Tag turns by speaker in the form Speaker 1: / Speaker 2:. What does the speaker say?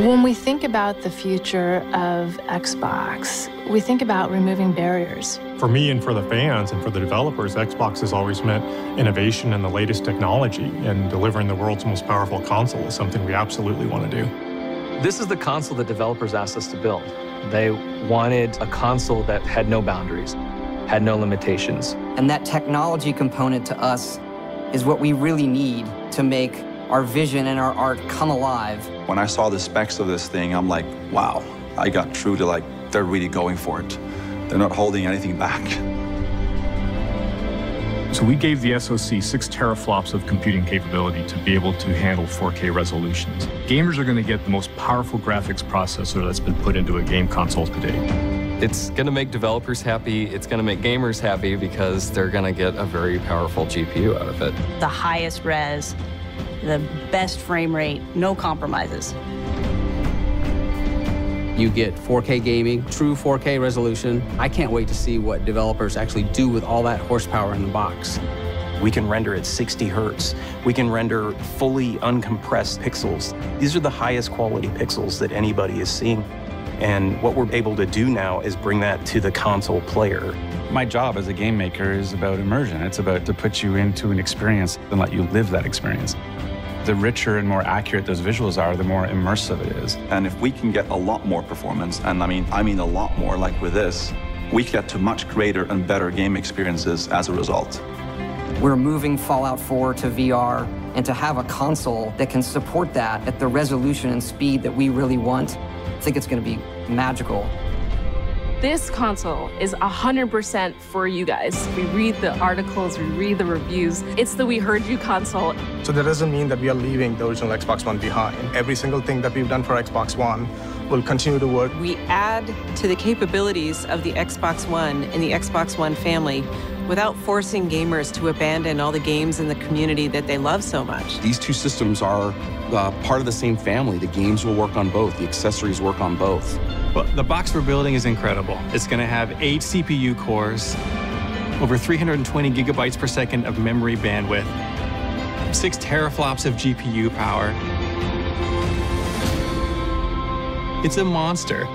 Speaker 1: When we think about the future of Xbox, we think about removing barriers.
Speaker 2: For me and for the fans and for the developers, Xbox has always meant innovation and the latest technology, and delivering the world's most powerful console is something we absolutely want to do.
Speaker 3: This is the console that developers asked us to build. They wanted a console that had no boundaries, had no limitations.
Speaker 4: And that technology component to us is what we really need to make our vision and our art come alive.
Speaker 5: When I saw the specs of this thing, I'm like, wow, I got true to like, they're really going for it. They're not holding anything back.
Speaker 6: So we gave the SoC six teraflops of computing capability to be able to handle 4K resolutions. Gamers are going to get the most powerful graphics processor that's been put into a game console to date.
Speaker 7: It's going to make developers happy. It's going to make gamers happy because they're going to get a very powerful GPU out of it.
Speaker 8: The highest res, the best frame rate, no compromises.
Speaker 9: You get 4K gaming, true 4K resolution. I can't wait to see what developers actually do with all that horsepower in the box.
Speaker 10: We can render at 60 hertz. We can render fully uncompressed pixels. These are the highest quality pixels that anybody is seeing. And what we're able to do now is bring that to the console player.
Speaker 11: My job as a game maker is about immersion. It's about to put you into an experience and let you live that experience the richer and more accurate those visuals are, the more immersive it is.
Speaker 5: And if we can get a lot more performance, and I mean, I mean a lot more like with this, we get to much greater and better game experiences as a result.
Speaker 4: We're moving Fallout 4 to VR, and to have a console that can support that at the resolution and speed that we really want, I think it's going to be magical.
Speaker 12: This console is 100% for you guys. We read the articles, we read the reviews. It's the We Heard You console.
Speaker 13: So that doesn't mean that we are leaving the original Xbox One behind. Every single thing that we've done for Xbox One will continue to work.
Speaker 14: We add to the capabilities of the Xbox One and the Xbox One family without forcing gamers to abandon all the games in the community that they love so much.
Speaker 15: These two systems are uh, part of the same family. The games will work on both, the accessories work on both.
Speaker 16: Well, the box we're building is incredible. It's going to have eight CPU cores, over 320 gigabytes per second of memory bandwidth, six teraflops of GPU power. It's a monster.